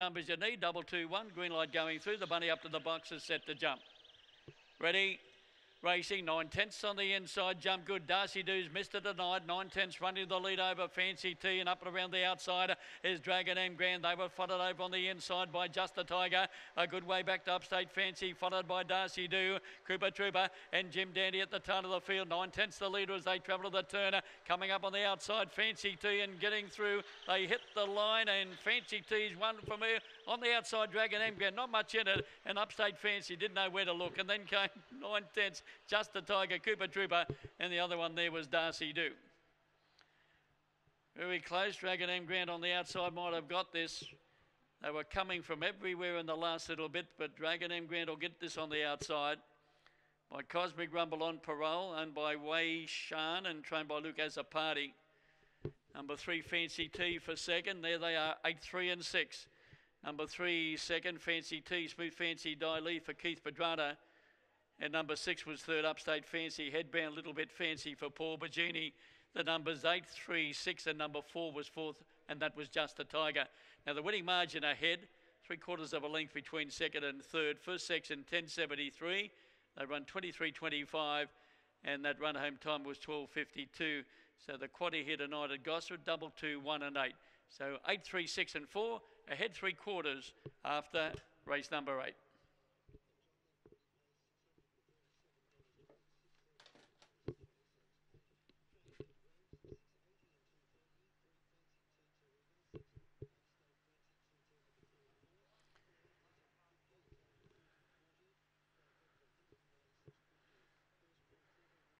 numbers you need. Double two one. Green light going through. The bunny up to the box is set to jump. Ready. Racing nine tenths on the inside, jump good. Darcy Doos missed it denied. Nine tenths running the lead over Fancy T and up and around the outside is Dragon M Grand. They were followed over on the inside by Just a Tiger. A good way back to Upstate Fancy, followed by Darcy Do, Cooper Trooper, and Jim Dandy at the turn of the field. Nine tenths the leader as they travel to the turner. Coming up on the outside, Fancy T and getting through. They hit the line and Fancy T's one from here on the outside. Dragon M Grand, not much in it, and Upstate Fancy didn't know where to look, and then came nine tenths. Just the Tiger, Cooper Trooper, and the other one there was Darcy Do. Very close. Dragon M Grant on the outside might have got this. They were coming from everywhere in the last little bit, but Dragon M Grant will get this on the outside. By Cosmic Rumble on parole and by Wei Shan and trained by Luke as a party. Number three, Fancy T for second. There they are, eight, three, and six. Number three, second, Fancy T, Smooth Fancy Die Lee for Keith Pedrata. And number six was third upstate fancy, headband a little bit fancy for Paul Bagini. The numbers eight, three, six, and number four was fourth, and that was just a tiger. Now the winning margin ahead, three quarters of a length between second and third. First section 1073. They run 23.25, and that run home time was 12.52. So the quaddy here tonight at Gosford, double two, one, and eight. So eight, three, six, and four. Ahead three quarters after race number eight.